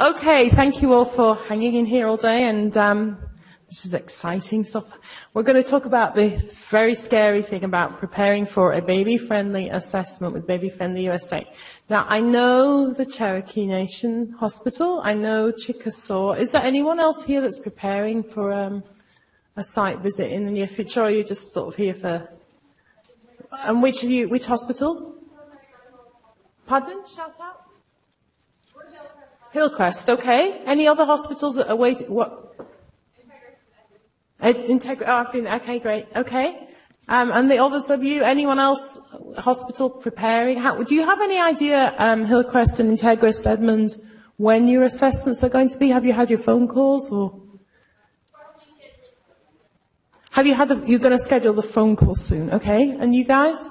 Okay, thank you all for hanging in here all day, and um, this is exciting stuff. We're going to talk about the very scary thing about preparing for a baby-friendly assessment with Baby Friendly USA. Now, I know the Cherokee Nation Hospital. I know Chickasaw. Is there anyone else here that's preparing for um, a site visit in the near future, or are you just sort of here for? And which you, which hospital? Pardon? Shout out. Hillcrest, okay. Any other hospitals that are waiting? What? Integra- oh, I've been, okay, great, okay. Um, and the others of you, anyone else, hospital preparing? How, do you have any idea, um, Hillcrest and Integris Edmond, when your assessments are going to be? Have you had your phone calls or? Have you had the, you're going to schedule the phone call soon, okay? And you guys?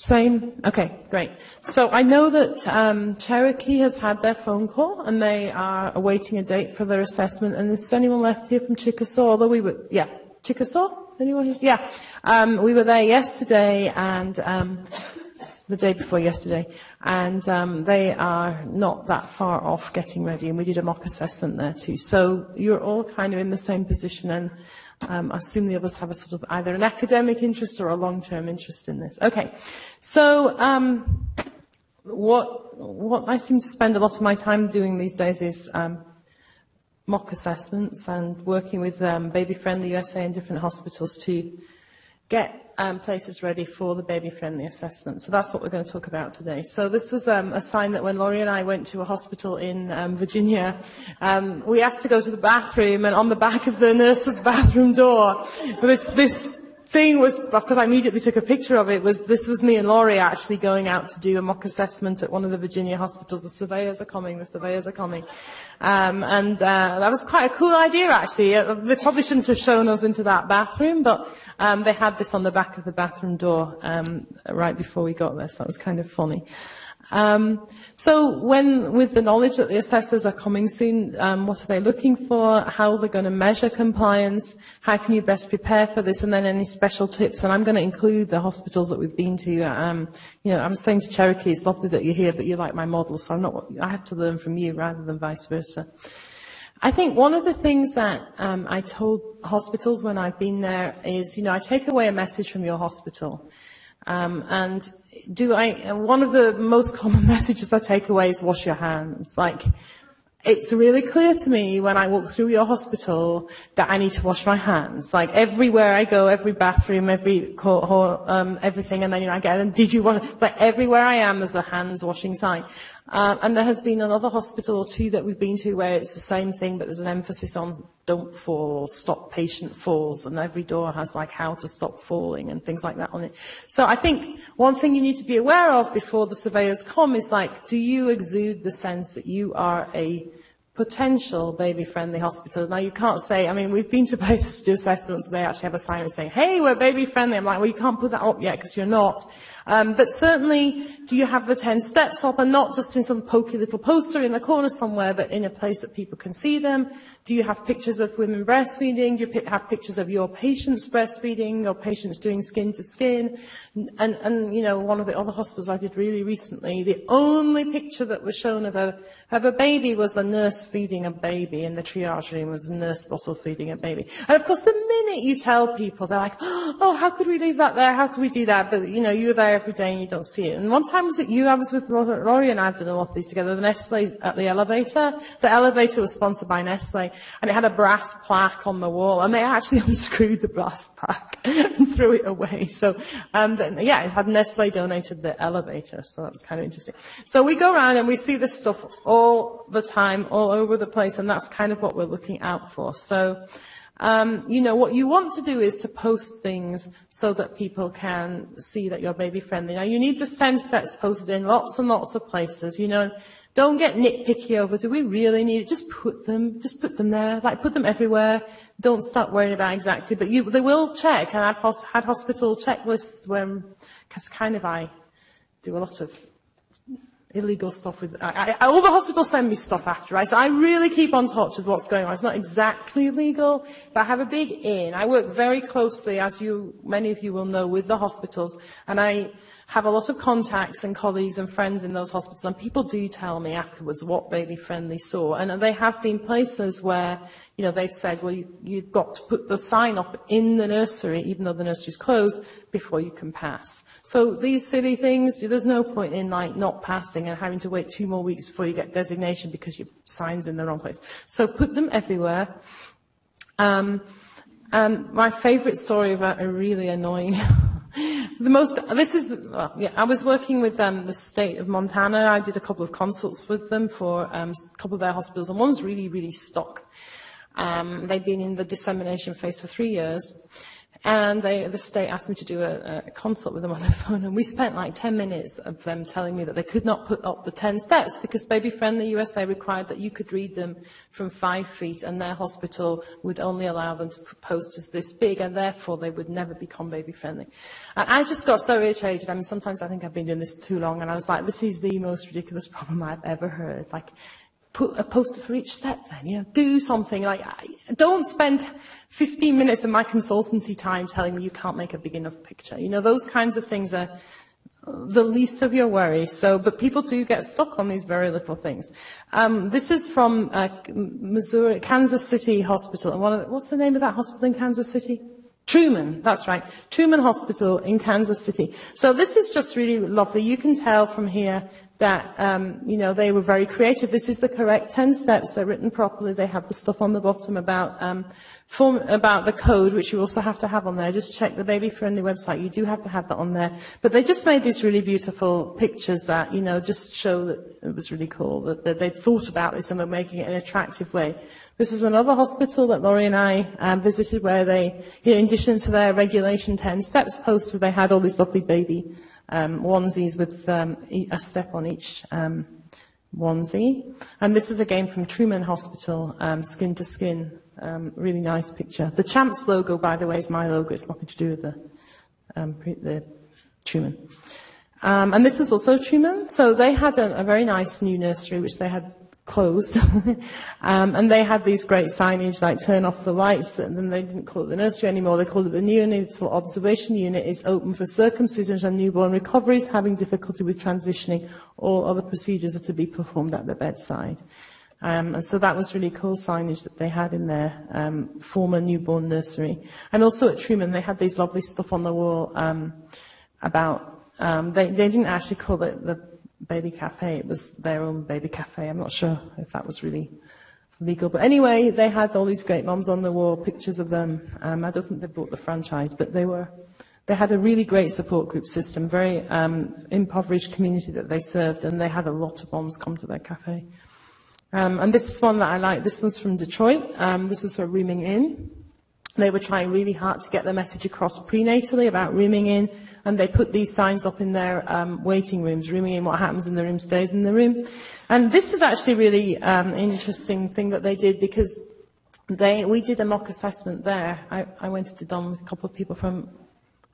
Same? Okay, great. So I know that um, Cherokee has had their phone call and they are awaiting a date for their assessment. And is anyone left here from Chickasaw? Although we were, yeah, Chickasaw? Anyone here? Yeah. Um, we were there yesterday and um, the day before yesterday, and um, they are not that far off getting ready. And we did a mock assessment there too. So you're all kind of in the same position and um, I assume the others have a sort of either an academic interest or a long-term interest in this. Okay, so um, what what I seem to spend a lot of my time doing these days is um, mock assessments and working with um, Baby Friendly USA and different hospitals to get um, places ready for the baby-friendly assessment. So that's what we're going to talk about today. So this was um, a sign that when Laurie and I went to a hospital in um, Virginia, um, we asked to go to the bathroom, and on the back of the nurse's bathroom door, this, this thing was, because I immediately took a picture of it, was this was me and Laurie actually going out to do a mock assessment at one of the Virginia hospitals. The surveyors are coming, the surveyors are coming. Um, and uh, that was quite a cool idea, actually. Uh, they probably shouldn't have shown us into that bathroom, but um, they had this on the back of the bathroom door um, right before we got there, so that was kind of funny. Um, so when, with the knowledge that the assessors are coming soon, um, what are they looking for? How are they going to measure compliance? How can you best prepare for this? And then any special tips? And I'm going to include the hospitals that we've been to. Um, you know, I'm saying to Cherokee, it's lovely that you're here, but you like my model, so I'm not, I have to learn from you rather than vice versa. I think one of the things that um, I told hospitals when I've been there is, you know, I take away a message from your hospital. Um, and do I, one of the most common messages I take away is wash your hands. Like, it's really clear to me when I walk through your hospital that I need to wash my hands. Like everywhere I go, every bathroom, every court hall, um, everything, and then you know I get and did you wash? Like everywhere I am, there's a hands washing sign. Um, and there has been another hospital or two that we've been to where it's the same thing, but there's an emphasis on don't fall or stop patient falls, and every door has like how to stop falling and things like that on it. So I think one thing you need to be aware of before the surveyors come is like, do you exude the sense that you are a potential baby-friendly hospital. Now, you can't say, I mean, we've been to places to do assessments and they actually have a sign saying, hey, we're baby-friendly. I'm like, well, you can't put that up yet because you're not. Um, but certainly, do you have the 10 steps up and not just in some pokey little poster in the corner somewhere, but in a place that people can see them? Do you have pictures of women breastfeeding? Do you have pictures of your patients breastfeeding your patients doing skin to skin? And, and, you know, one of the other hospitals I did really recently, the only picture that was shown of a, of a baby was a nurse feeding a baby in the triage room was a nurse bottle feeding a baby. And of course, the minute you tell people, they're like, oh, how could we leave that there? How could we do that? But, you know, you're there every day and you don't see it. And one time was it you? I was with Laurie and I've done a lot of these together. The Nestle at the elevator. The elevator was sponsored by Nestle and it had a brass plaque on the wall, and they actually unscrewed the brass plaque and threw it away. So, um, yeah, it had Nestle donated the elevator, so that was kind of interesting. So we go around and we see this stuff all the time, all over the place, and that's kind of what we're looking out for. So, um, you know, what you want to do is to post things so that people can see that you're baby friendly. Now, you need the sense that's posted in lots and lots of places. You know, don't get nitpicky over, do we really need it? Just put them, just put them there, like put them everywhere. Don't start worrying about exactly, but you, they will check, and I've had hospital checklists when, because kind of I do a lot of illegal stuff with, I, I, all the hospitals send me stuff after, right? So I really keep on touch with what's going on. It's not exactly legal, but I have a big in. I work very closely, as you, many of you will know, with the hospitals, and I, have a lot of contacts and colleagues and friends in those hospitals, and people do tell me afterwards what baby friendly saw. And they have been places where, you know, they've said, well, you, you've got to put the sign up in the nursery, even though the nursery's closed, before you can pass. So these silly things, there's no point in like not passing and having to wait two more weeks before you get designation because your sign's in the wrong place. So put them everywhere. Um, um, my favourite story about a really annoying The most, this is, well, yeah, I was working with um, the state of Montana. I did a couple of consults with them for um, a couple of their hospitals, and one's really, really stuck. Um, they've been in the dissemination phase for three years. And they, the state asked me to do a, a consult with them on the phone, and we spent like 10 minutes of them telling me that they could not put up the 10 steps because Baby Friendly USA required that you could read them from five feet, and their hospital would only allow them to put posters this big, and therefore they would never become baby friendly. And I just got so irritated. I mean, sometimes I think I've been doing this too long, and I was like, this is the most ridiculous problem I've ever heard. Like, put a poster for each step then, you know, do something like, don't spend 15 minutes of my consultancy time telling me you can't make a big enough picture. You know, those kinds of things are the least of your worries. So, but people do get stuck on these very little things. Um, this is from uh, Missouri, Kansas City Hospital. And one of the, what's the name of that hospital in Kansas City? Truman, that's right. Truman Hospital in Kansas City. So this is just really lovely. You can tell from here that, um, you know, they were very creative. This is the correct 10 steps. They're written properly. They have the stuff on the bottom about, um, form, about the code, which you also have to have on there. Just check the baby friendly website. You do have to have that on there. But they just made these really beautiful pictures that, you know, just show that it was really cool, that, that they'd thought about this and were making it an attractive way. This is another hospital that Laurie and I um, visited where they, in addition to their regulation 10 steps poster, they had all these lovely baby um, onesies with um, a step on each um, onesie. And this is again from Truman Hospital, um, skin to skin. Um, really nice picture. The Champs logo, by the way, is my logo. It's nothing to do with the, um, the Truman. Um, and this is also Truman. So they had a, a very nice new nursery, which they had closed. um, and they had these great signage like turn off the lights, and then they didn't call it the nursery anymore, they called it the neonatal observation unit is open for circumcisions and newborn recoveries, having difficulty with transitioning. All other procedures are to be performed at the bedside. Um, and so that was really cool signage that they had in their um, former newborn nursery. And also at Truman, they had these lovely stuff on the wall um, about, um, they, they didn't actually call it the baby cafe. It was their own baby cafe. I'm not sure if that was really legal. But anyway, they had all these great moms on the wall, pictures of them. Um, I don't think they bought the franchise, but they were, they had a really great support group system, very um, impoverished community that they served, and they had a lot of moms come to their cafe. Um, and this is one that I like. This was from Detroit. Um, this was for rooming in. They were trying really hard to get the message across prenatally about rooming in, and they put these signs up in their um, waiting rooms, rooming in, what happens in the room stays in the room. And this is actually really um, interesting thing that they did because they, we did a mock assessment there. I, I went to Don with a couple of people from,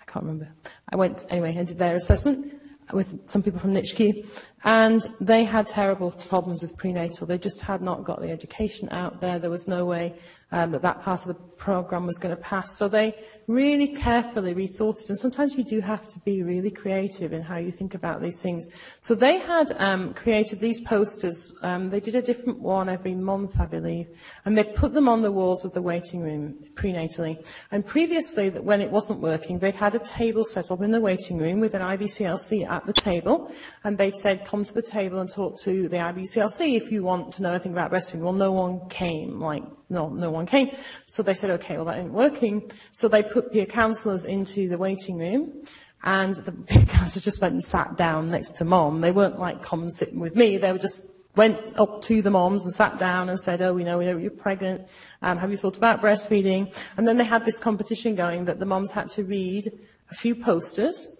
I can't remember. I went, anyway, and did their assessment with some people from NICHQ, and they had terrible problems with prenatal. They just had not got the education out there. There was no way um, that that part of the programme was going to pass. So they really carefully rethought it. And sometimes you do have to be really creative in how you think about these things. So they had um, created these posters. Um, they did a different one every month, I believe. And they put them on the walls of the waiting room prenatally. And previously, when it wasn't working, they'd had a table set up in the waiting room with an IBCLC at the table. And they'd said, come to the table and talk to the IBCLC if you want to know anything about breastfeeding. Well, no one came. Like, no, no one came. So they said, okay, well, that ain't working. So they put peer counsellors into the waiting room. And the peer counsellors just went and sat down next to mom. They weren't like, come sitting with me. They were just went up to the moms and sat down and said, oh, we know, we know you're pregnant. Um, have you thought about breastfeeding? And then they had this competition going that the moms had to read a few posters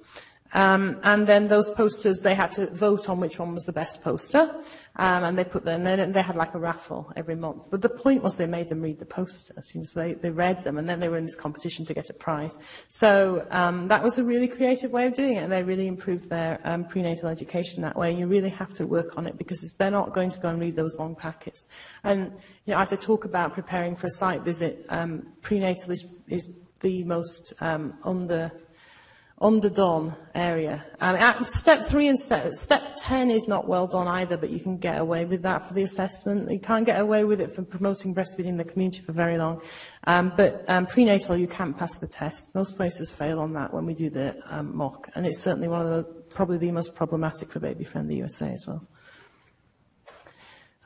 um, and then those posters, they had to vote on which one was the best poster. Um, and they put them, and they had like a raffle every month. But the point was they made them read the posters. You know, so they, they read them, and then they were in this competition to get a prize. So um, that was a really creative way of doing it, and they really improved their um, prenatal education that way. You really have to work on it because they're not going to go and read those long packets. And you know, as I talk about preparing for a site visit, um, prenatal is, is the most um, under underdone area. Um, at step three and step, step 10 is not well done either, but you can get away with that for the assessment. You can't get away with it for promoting breastfeeding in the community for very long. Um, but um, prenatal, you can't pass the test. Most places fail on that when we do the um, mock, and it's certainly one of the, probably the most problematic for Baby Friendly USA as well.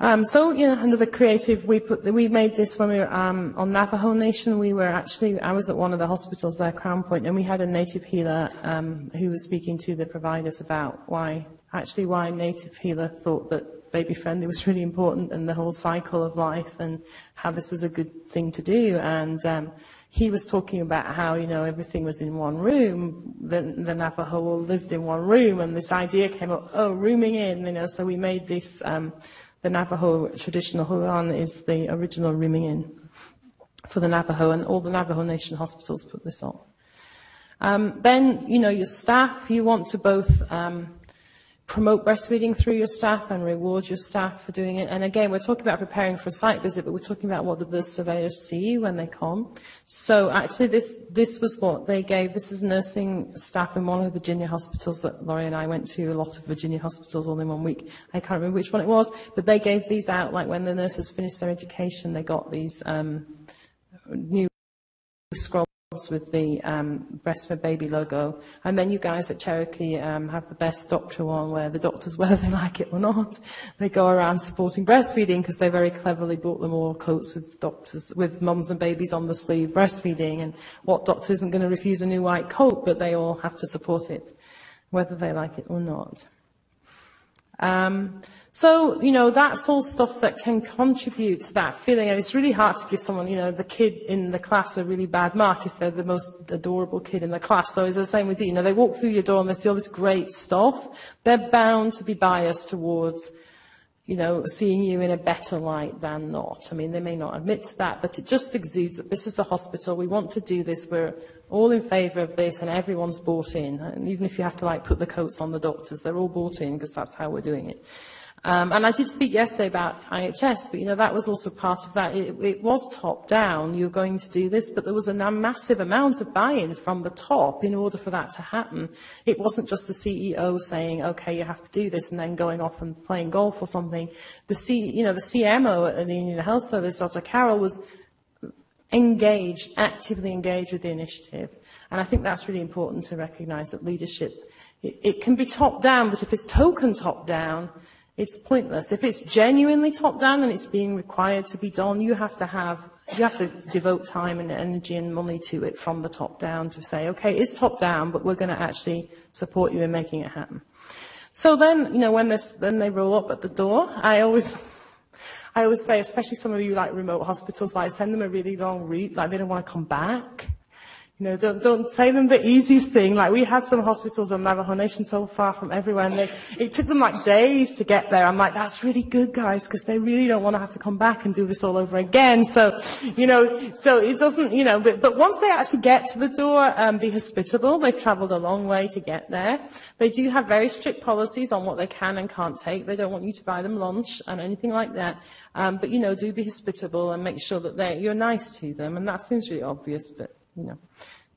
Um, so, you know, another creative, we put, the, we made this when we were um, on Navajo Nation. We were actually, I was at one of the hospitals there, Crown Point, and we had a native healer um, who was speaking to the providers about why, actually why native healer thought that baby friendly was really important and the whole cycle of life and how this was a good thing to do. And um, he was talking about how, you know, everything was in one room. The, the Navajo all lived in one room and this idea came up, oh, rooming in, you know, so we made this, um, the Navajo traditional hogan is the original rooming in for the Navajo, and all the Navajo Nation hospitals put this on. Um, then, you know, your staff, you want to both um, promote breastfeeding through your staff and reward your staff for doing it. And again, we're talking about preparing for a site visit, but we're talking about what the surveyors see when they come. So actually, this this was what they gave. This is nursing staff in one of the Virginia hospitals that Laurie and I went to. A lot of Virginia hospitals all in one week. I can't remember which one it was, but they gave these out like when the nurses finished their education. They got these um, new scroll with the um, Breastfed Baby logo. And then you guys at Cherokee um, have the best doctor one where the doctors, whether they like it or not, they go around supporting breastfeeding because they very cleverly bought them all coats with doctors, with mums and babies on the sleeve breastfeeding. And what doctor isn't going to refuse a new white coat, but they all have to support it, whether they like it or not. Um, so, you know, that's all stuff that can contribute to that feeling. And it's really hard to give someone, you know, the kid in the class a really bad mark if they're the most adorable kid in the class. So it's the same with you. You know, they walk through your door and they see all this great stuff. They're bound to be biased towards, you know, seeing you in a better light than not. I mean, they may not admit to that, but it just exudes that this is the hospital. We want to do this. We're all in favour of this and everyone's bought in. And even if you have to like put the coats on the doctors, they're all bought in because that's how we're doing it. Um, and I did speak yesterday about IHS, but you know that was also part of that. It, it was top down. You're going to do this, but there was a massive amount of buy-in from the top in order for that to happen. It wasn't just the CEO saying, "Okay, you have to do this," and then going off and playing golf or something. The C, you know, the CMO at the Indian Health Service, Dr. Karol, was engaged, actively engage with the initiative, and I think that's really important to recognise that leadership. It, it can be top down, but if it's token top down it's pointless. If it's genuinely top down and it's being required to be done, you have to have, you have to devote time and energy and money to it from the top down to say, okay, it's top down, but we're going to actually support you in making it happen. So then, you know, when this, then they roll up at the door, I always, I always say, especially some of you like remote hospitals, like send them a really long route, like they don't want to come back. You know, don't, don't say them the easiest thing. Like we had some hospitals on Navajo Nation so far from everywhere and they, it took them like days to get there. I'm like, that's really good guys because they really don't want to have to come back and do this all over again. So, you know, so it doesn't, you know, but, but once they actually get to the door, um, be hospitable. They've traveled a long way to get there. They do have very strict policies on what they can and can't take. They don't want you to buy them lunch and anything like that. Um, but, you know, do be hospitable and make sure that they you're nice to them. And that seems really obvious, but you know,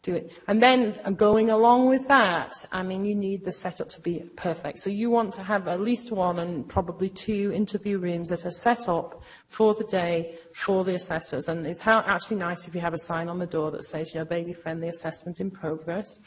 do it. And then going along with that, I mean, you need the setup to be perfect. So you want to have at least one and probably two interview rooms that are set up for the day for the assessors. And it's how, actually nice if you have a sign on the door that says, you know, baby-friendly assessment in progress.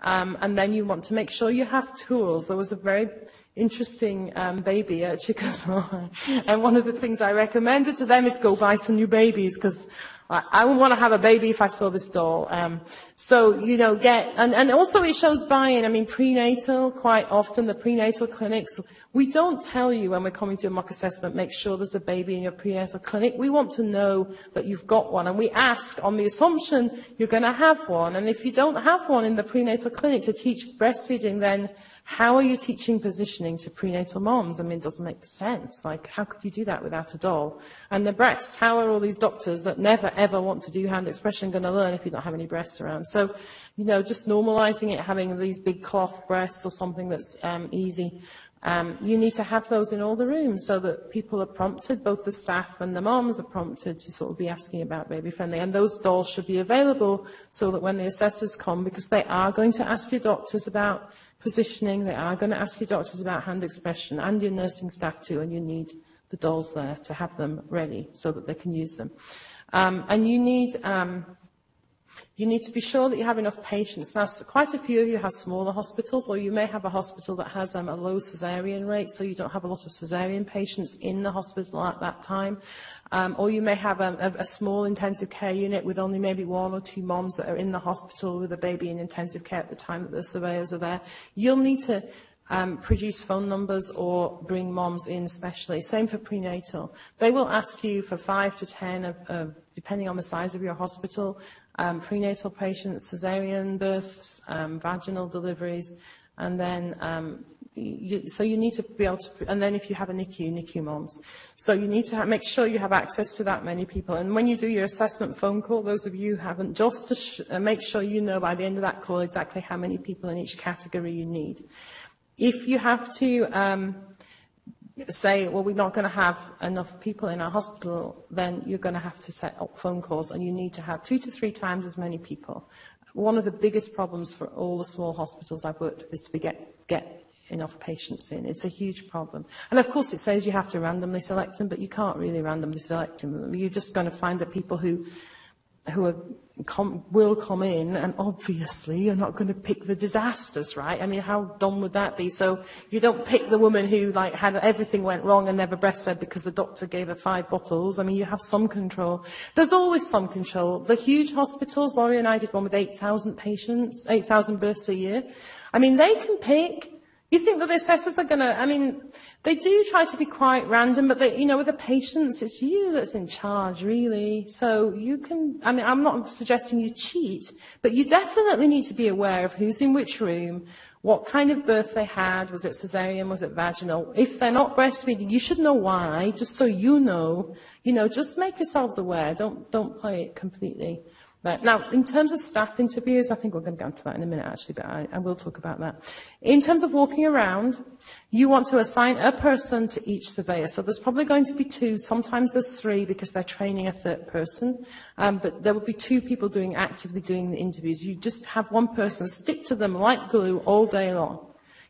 Um, and then you want to make sure you have tools. There was a very interesting um, baby at Chickasaw. and one of the things I recommended to them is go buy some new babies because I wouldn't want to have a baby if I saw this doll. Um, so, you know, get, and, and also it shows buy-in. I mean, prenatal, quite often the prenatal clinics, we don't tell you when we're coming to a mock assessment, make sure there's a baby in your prenatal clinic. We want to know that you've got one. And we ask on the assumption you're going to have one. And if you don't have one in the prenatal clinic to teach breastfeeding, then how are you teaching positioning to prenatal moms? I mean, it doesn't make sense. Like, how could you do that without a doll? And the breast, how are all these doctors that never ever want to do hand expression going to learn if you don't have any breasts around? So, you know, just normalizing it, having these big cloth breasts or something that's um, easy Um, you need to have those in all the rooms so that people are prompted, both the staff and the moms are prompted to sort of be asking about baby friendly. And those dolls should be available so that when the assessors come, because they are going to ask your doctors about positioning, they are going to ask your doctors about hand expression and your nursing staff too, and you need the dolls there to have them ready so that they can use them. Um, and you need um, You need to be sure that you have enough patients. Now, quite a few of you have smaller hospitals, or you may have a hospital that has um, a low caesarean rate, so you don't have a lot of caesarean patients in the hospital at that time. Um, or you may have a, a, a small intensive care unit with only maybe one or two moms that are in the hospital with a baby in intensive care at the time that the surveyors are there. You'll need to um, produce phone numbers or bring moms in specially. Same for prenatal. They will ask you for five to ten, of, of, depending on the size of your hospital, um, prenatal patients, cesarean births, um, vaginal deliveries, and then um, you, so you need to be able to, and then if you have a NICU, NICU moms. So you need to have, make sure you have access to that many people. And when you do your assessment phone call, those of you who haven't, just to uh, make sure you know by the end of that call exactly how many people in each category you need. If you have to um, say, well, we're not going to have enough people in our hospital, then you're going to have to set up phone calls and you need to have two to three times as many people. One of the biggest problems for all the small hospitals I've worked with is to get, get enough patients in. It's a huge problem. And of course it says you have to randomly select them, but you can't really randomly select them. You're just going to find that people who who are, will come in, and obviously you're not going to pick the disasters, right? I mean, how dumb would that be? So you don't pick the woman who like had everything went wrong and never breastfed because the doctor gave her five bottles. I mean, you have some control. There's always some control. The huge hospitals, Laurie and I did one with 8,000 patients, 8,000 births a year. I mean, they can pick. You think that the assessors are going to, I mean, They do try to be quite random, but they, you know, with the patients, it's you that's in charge, really. So you can, I mean, I'm not suggesting you cheat, but you definitely need to be aware of who's in which room, what kind of birth they had, was it cesarean, was it vaginal. If they're not breastfeeding, you should know why, just so you know. You know, just make yourselves aware. Don't, don't play it completely. Now, in terms of staff interviews, I think we're going to go into that in a minute actually, but I, I will talk about that. In terms of walking around, you want to assign a person to each surveyor. So there's probably going to be two, sometimes there's three because they're training a third person, um, but there will be two people doing actively doing the interviews. You just have one person stick to them like glue all day long.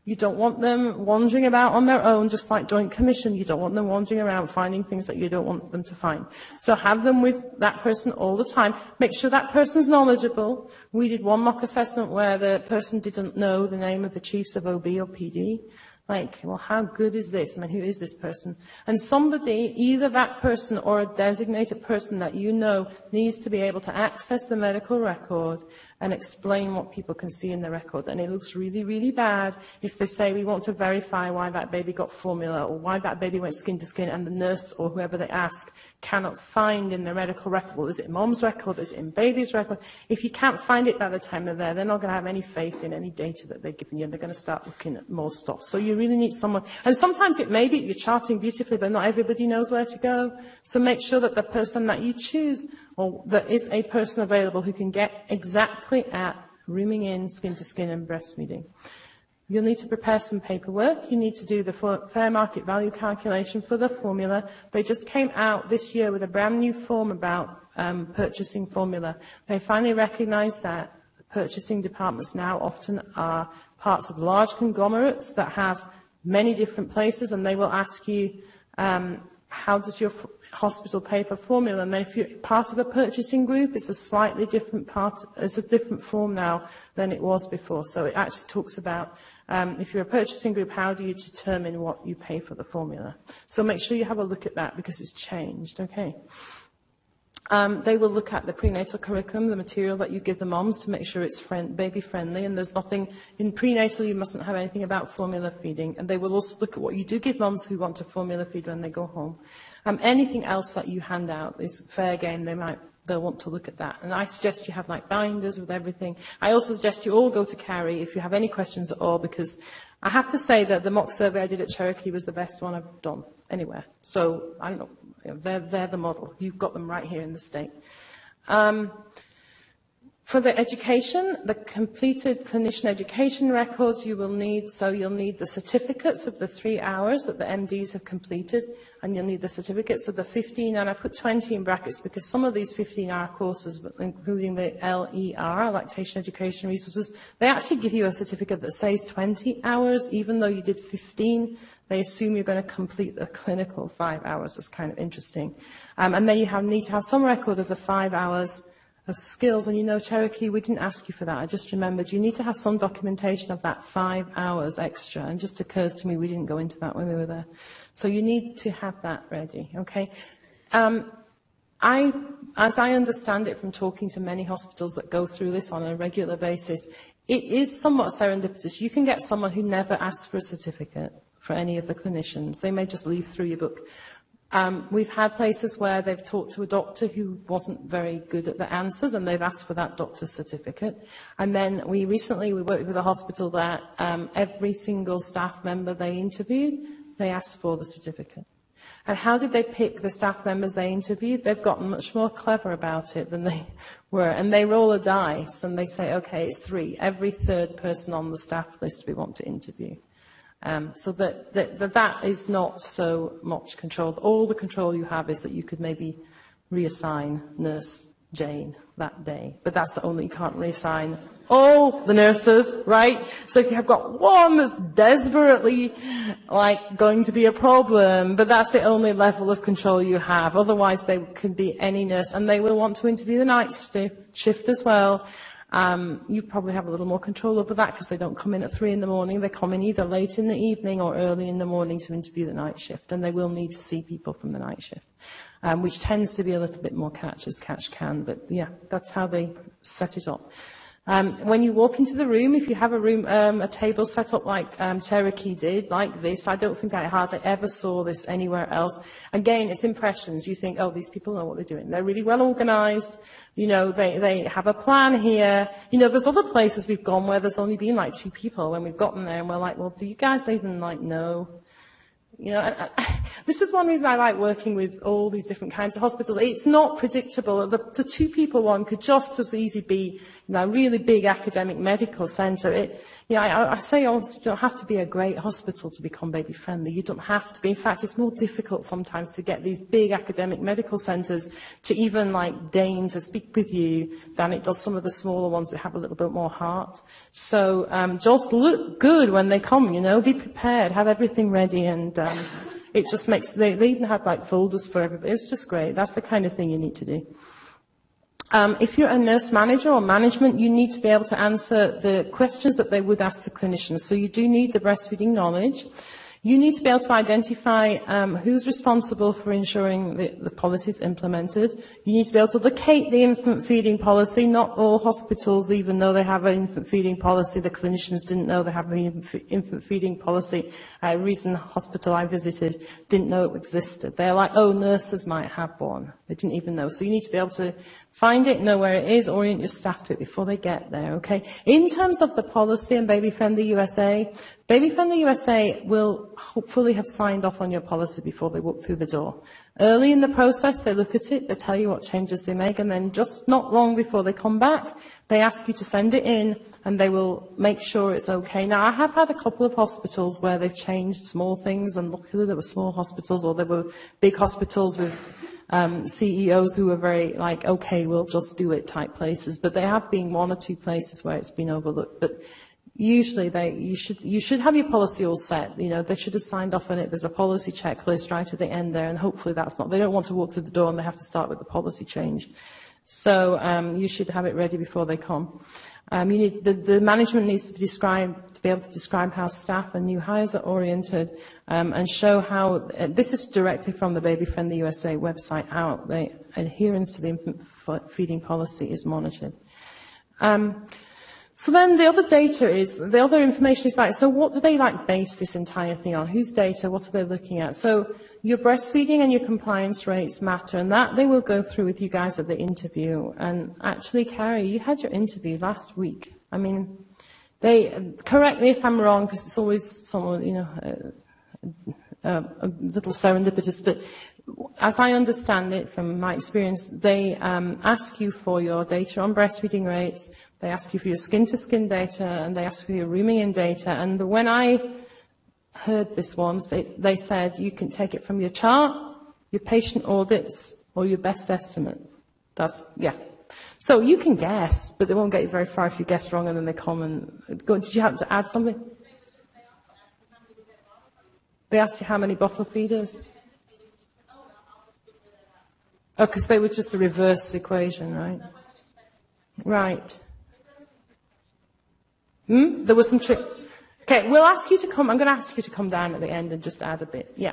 You don't want them wandering about on their own, just like Joint Commission. You don't want them wandering around finding things that you don't want them to find. So have them with that person all the time. Make sure that person's knowledgeable. We did one mock assessment where the person didn't know the name of the chiefs of OB or PD. Like, well, how good is this? I mean, who is this person? And somebody, either that person or a designated person that you know, needs to be able to access the medical record and explain what people can see in the record. And it looks really, really bad if they say we want to verify why that baby got formula or why that baby went skin to skin and the nurse or whoever they ask cannot find in the medical record. Well, is it mom's record? Is it in baby's record? If you can't find it by the time they're there, they're not going to have any faith in any data that they're giving you. And they're going to start looking at more stuff. So you really need someone. And sometimes it may be you're charting beautifully, but not everybody knows where to go. So make sure that the person that you choose or there is a person available who can get exactly at rooming in, skin to skin and breastfeeding. You'll need to prepare some paperwork. You need to do the fair market value calculation for the formula. They just came out this year with a brand new form about um, purchasing formula. They finally recognised that purchasing departments now often are parts of large conglomerates that have many different places and they will ask you um, how does your hospital pay for formula. And then if you're part of a purchasing group, it's a slightly different part, it's a different form now than it was before. So it actually talks about um, if you're a purchasing group, how do you determine what you pay for the formula? So make sure you have a look at that because it's changed, okay? Um, they will look at the prenatal curriculum, the material that you give the moms to make sure it's friend, baby friendly. And there's nothing in prenatal, you mustn't have anything about formula feeding. And they will also look at what you do give moms who want to formula feed when they go home. Um, anything else that you hand out is fair game. They might they'll want to look at that. And I suggest you have like binders with everything. I also suggest you all go to Carrie if you have any questions at all, because I have to say that the mock survey I did at Cherokee was the best one I've done anywhere. So I don't know, they're, they're the model. You've got them right here in the state. Um, For the education, the completed clinician education records you will need, so you'll need the certificates of the three hours that the MDs have completed, and you'll need the certificates of the 15, and I put 20 in brackets because some of these 15-hour courses, including the LER, Lactation Education Resources, they actually give you a certificate that says 20 hours, even though you did 15. They assume you're going to complete the clinical five hours. It's kind of interesting. Um, and then you have, need to have some record of the five hours of skills. And you know, Cherokee, we didn't ask you for that. I just remembered you need to have some documentation of that five hours extra. And just occurs to me we didn't go into that when we were there. So you need to have that ready, okay? Um, I, as I understand it from talking to many hospitals that go through this on a regular basis, it is somewhat serendipitous. You can get someone who never asks for a certificate for any of the clinicians. They may just leave through your book. Um, we've had places where they've talked to a doctor who wasn't very good at the answers and they've asked for that doctor's certificate. And then we recently, we worked with a hospital that um, every single staff member they interviewed, they asked for the certificate. And how did they pick the staff members they interviewed? They've gotten much more clever about it than they were. And they roll a dice and they say, okay, it's three. Every third person on the staff list we want to interview. Um, so that, that, that that is not so much controlled. All the control you have is that you could maybe reassign nurse Jane that day. But that's the only, you can't reassign all the nurses, right? So if you have got one that's desperately like going to be a problem, but that's the only level of control you have. Otherwise, they could be any nurse and they will want to interview the night shift as well. Um, you probably have a little more control over that because they don't come in at three in the morning. They come in either late in the evening or early in the morning to interview the night shift, and they will need to see people from the night shift, um, which tends to be a little bit more catch as catch can. But yeah, that's how they set it up. Um, when you walk into the room, if you have a room, um, a table set up like um, Cherokee did, like this, I don't think I hardly ever saw this anywhere else. Again, it's impressions. You think, oh, these people know what they're doing. They're really well organised. You know, they, they have a plan here. You know, there's other places we've gone where there's only been like two people when we've gotten there and we're like, well, do you guys even like know? You know, and, this is one reason I like working with all these different kinds of hospitals. It's not predictable. The, the two people one could just as easily be a really big academic medical centre. It, you know, I, I say you don't have to be a great hospital to become baby friendly. You don't have to be. In fact, it's more difficult sometimes to get these big academic medical centres to even like deign to speak with you than it does some of the smaller ones that have a little bit more heart. So um, just look good when they come. You know, be prepared, have everything ready, and um, it just makes. They, they even have like folders for everybody. It's just great. That's the kind of thing you need to do. Um, if you're a nurse manager or management, you need to be able to answer the questions that they would ask the clinicians. So you do need the breastfeeding knowledge. You need to be able to identify um, who's responsible for ensuring that the policy is implemented. You need to be able to locate the infant feeding policy. Not all hospitals, even though they have an infant feeding policy, the clinicians didn't know they have an infant feeding policy. A recent hospital I visited didn't know it existed. They're like, oh, nurses might have one. They didn't even know. So you need to be able to Find it, know where it is, orient your staff to it before they get there, okay? In terms of the policy and Baby Friendly USA, Baby Friendly USA will hopefully have signed off on your policy before they walk through the door. Early in the process, they look at it, they tell you what changes they make, and then just not long before they come back, they ask you to send it in, and they will make sure it's okay. Now, I have had a couple of hospitals where they've changed small things, and luckily there were small hospitals, or there were big hospitals with um, CEOs who are very like, okay, we'll just do it type places. But there have been one or two places where it's been overlooked. But usually they, you should, you should have your policy all set. You know, they should have signed off on it. There's a policy checklist right at the end there, and hopefully that's not, they don't want to walk through the door and they have to start with the policy change. So um, you should have it ready before they come. Um, you need, the, the management needs to be described, to be able to describe how staff and new hires are oriented um, and show how, uh, this is directly from the Baby Friendly USA website how the adherence to the infant feeding policy is monitored. Um, so then the other data is, the other information is like, so what do they like base this entire thing on? Whose data? What are they looking at? So your breastfeeding and your compliance rates matter, and that they will go through with you guys at the interview. And actually, Carrie, you had your interview last week. I mean, they correct me if I'm wrong, because it's always someone, you know, uh, a little serendipitous, but as I understand it from my experience, they um, ask you for your data on breastfeeding rates, they ask you for your skin-to-skin data, and they ask for your rooming in data. And when I heard this once, they said you can take it from your chart, your patient audits, or your best estimate. That's, yeah. So you can guess, but they won't get you very far if you guess wrong and then they come and go. Did you have to add something? They asked you how many bottle feeders? Oh, because they were just the reverse equation, right? Right. Hmm? There was some trick. Okay, we'll ask you to come. I'm going to ask you to come down at the end and just add a bit. Yeah.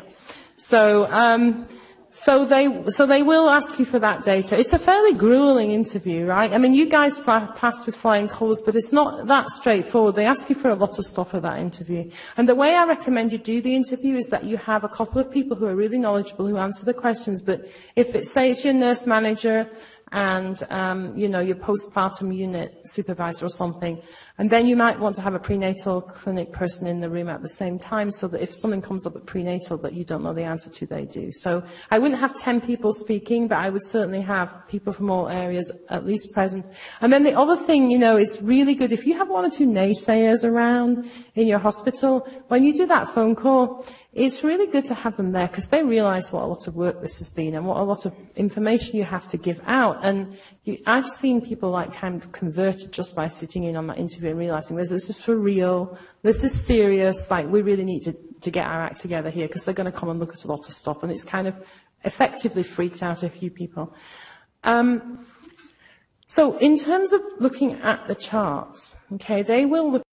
So, um, so they, so they will ask you for that data. It's a fairly grueling interview, right? I mean, you guys passed with flying colours, but it's not that straightforward. They ask you for a lot of stuff at that interview. And the way I recommend you do the interview is that you have a couple of people who are really knowledgeable who answer the questions. But if it, say it's your nurse manager and, um, you know, your postpartum unit supervisor or something, and then you might want to have a prenatal clinic person in the room at the same time so that if something comes up at prenatal that you don't know the answer to, they do. So I wouldn't have 10 people speaking, but I would certainly have people from all areas at least present. And then the other thing, you know, is really good if you have one or two naysayers around in your hospital, when you do that phone call, it's really good to have them there because they realize what a lot of work this has been and what a lot of information you have to give out. And I've seen people like kind of converted just by sitting in on that interview and realizing this, this is for real, this is serious, like we really need to, to get our act together here because they're going to come and look at a lot of stuff. And it's kind of effectively freaked out a few people. Um, so in terms of looking at the charts, okay, they will look